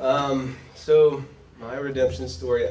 Um, so my redemption story,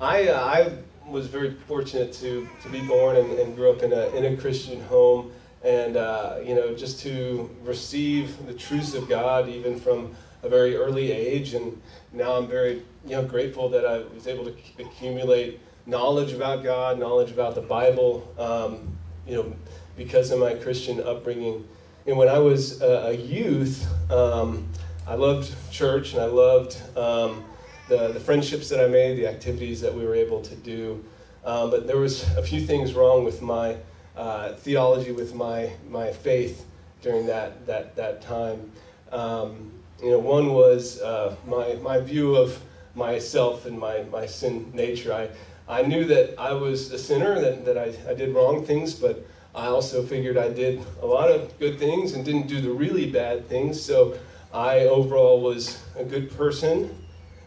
I uh, I was very fortunate to to be born and, and grew up in a in a Christian home, and uh, you know just to receive the truths of God even from a very early age, and now I'm very you know grateful that I was able to accumulate knowledge about God, knowledge about the Bible, um, you know, because of my Christian upbringing. And when I was a, a youth. Um, I loved church and I loved um, the, the friendships that I made, the activities that we were able to do. Um, but there was a few things wrong with my uh, theology, with my, my faith during that, that, that time. Um, you know, one was uh, my, my view of myself and my, my sin nature. I, I knew that I was a sinner, that, that I, I did wrong things, but I also figured I did a lot of good things and didn't do the really bad things. So I overall was a good person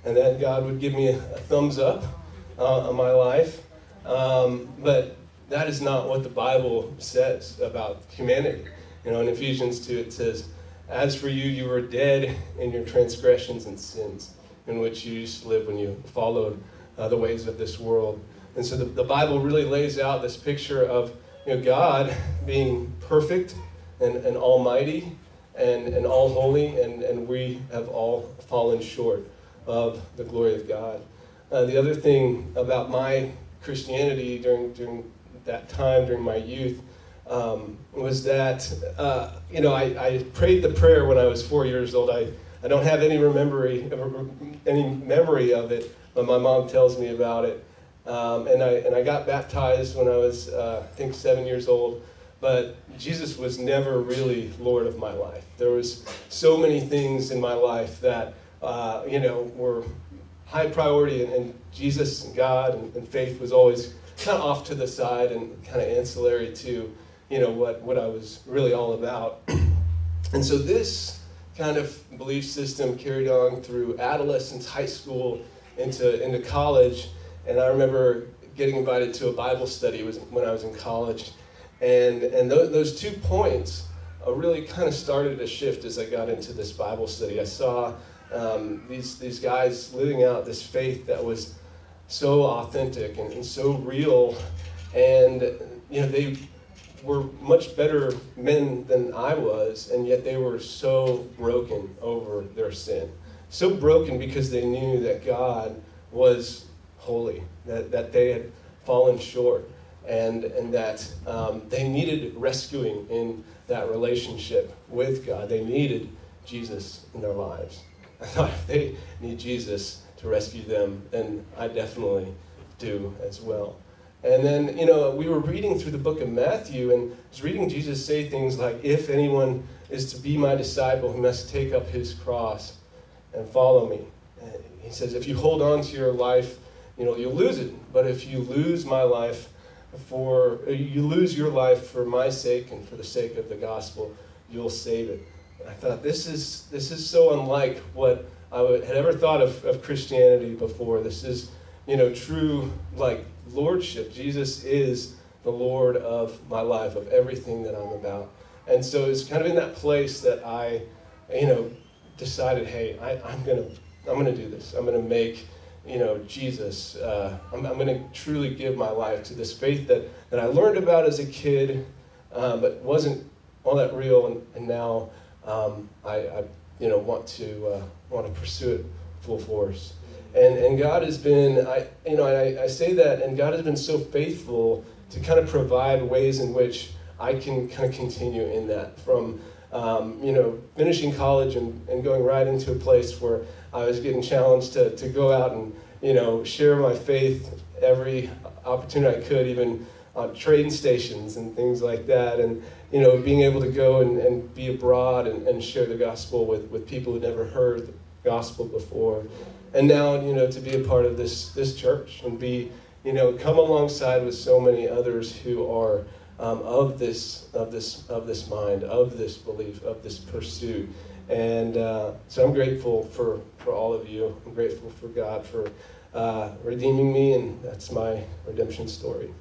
and that God would give me a, a thumbs up uh, on my life. Um, but that is not what the Bible says about humanity. You know, in Ephesians 2, it says, As for you, you were dead in your transgressions and sins, in which you used to live when you followed uh, the ways of this world. And so the, the Bible really lays out this picture of you know, God being perfect and, and almighty and, and all holy, and, and we have all fallen short of the glory of God. Uh, the other thing about my Christianity during, during that time, during my youth, um, was that, uh, you know, I, I prayed the prayer when I was four years old. I, I don't have any memory, any memory of it, but my mom tells me about it. Um, and, I, and I got baptized when I was, uh, I think, seven years old but Jesus was never really Lord of my life. There was so many things in my life that, uh, you know, were high priority, and, and Jesus and God and, and, faith was always kind of off to the side and kind of ancillary to, you know, what, what I was really all about. and so this kind of belief system carried on through adolescence, high school, into, into college. And I remember getting invited to a Bible study was when I was in college and, and th those two points really kind of started a shift as I got into this Bible study. I saw um, these, these guys living out this faith that was so authentic and, and so real. And, you know, they were much better men than I was, and yet they were so broken over their sin. So broken because they knew that God was holy, that, that they had fallen short and, and that um, they needed rescuing in that relationship with God. They needed Jesus in their lives. I thought if they need Jesus to rescue them, then I definitely do as well. And then, you know, we were reading through the book of Matthew and was reading Jesus say things like, if anyone is to be my disciple, he must take up his cross and follow me. And he says, if you hold on to your life, you know, you'll lose it. But if you lose my life, for uh, you lose your life for my sake and for the sake of the gospel, you'll save it. And I thought this is this is so unlike what I had ever thought of, of Christianity before. This is, you know, true like lordship. Jesus is the Lord of my life, of everything that I'm about. And so it's kind of in that place that I, you know, decided, hey, I, I'm gonna I'm gonna do this. I'm gonna make you know, Jesus, uh, I'm, I'm going to truly give my life to this faith that, that I learned about as a kid, uh, but wasn't all that real, and, and now um, I, I, you know, want to uh, want to pursue it full force. And, and God has been, I, you know, I, I say that, and God has been so faithful to kind of provide ways in which I can kind of continue in that from, um, you know, finishing college and, and going right into a place where I was getting challenged to, to go out and, you know, share my faith every opportunity I could, even on train stations and things like that. And, you know, being able to go and, and be abroad and, and share the gospel with, with people who never heard the gospel before. And now, you know, to be a part of this, this church and be, you know, come alongside with so many others who are um, of this, of this, of this mind, of this belief, of this pursuit. And uh, so I'm grateful for, for all of you. I'm grateful for God for uh, redeeming me, and that's my redemption story.